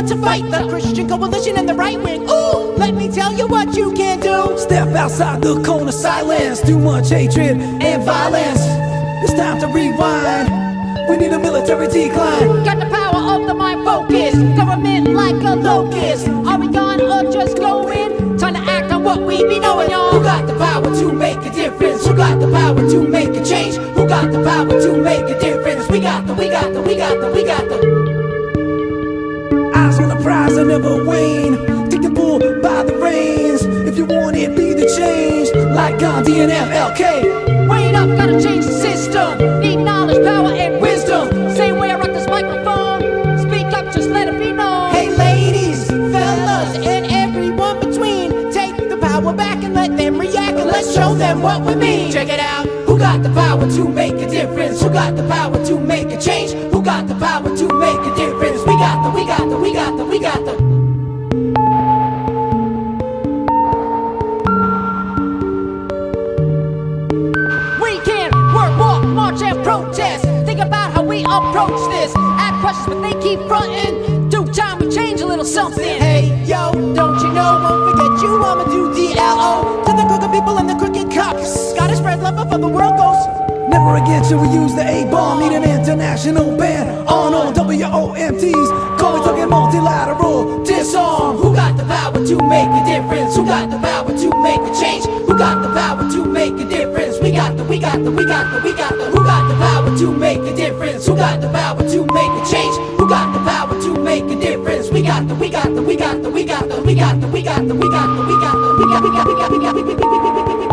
Want to fight the Christian coalition and the right wing. Ooh, let me tell you what you can do. Step outside the cone of silence. Too much hatred and violence. It's time to rewind. We need a military decline. Got the power of the mind focus. Government like a locust. Are we gone or just going? Time to act on what we be knowing, y'all. Who got the power to make a difference? Who got the power to make a change? Never wane. Take the bull by the reins. If you want it, be the change. Like Gandhi and MLK. Wait up, gotta change the system. Need knowledge, power, and wisdom. Same way I rock this microphone. Speak up, just let it be known. Hey, ladies, fellas, and everyone between. Take the power back and let them react, and let's show them what we mean. Check it out. Who got the power to make a difference? Who got the power to make a change? Who got the power to make a difference? We got the, we got the, we got the, we got the. Approach this. Ask questions, but they keep fronting. Due time, we change a little something. Hey, yo, don't you know? Won't forget you. I'ma do the LO to the crooked people and the crooked cops. Gotta spread love before the world goes. Never again should we use the A-bomb. Need an international ban on all WMDs. Call me talking multilateral disarm. Who got the power to make a difference? Who got the power to make a change? Who got the power to make a difference? We got the, we got the, we got the, we got the. Who got the power to make a difference? difference? Who got the power to make a change? Who got the power to make a difference? We got the, we got the, we got the, we got the, we got the, we got the, we got the, we got the, we got, we got, we got, we got, we got, we got.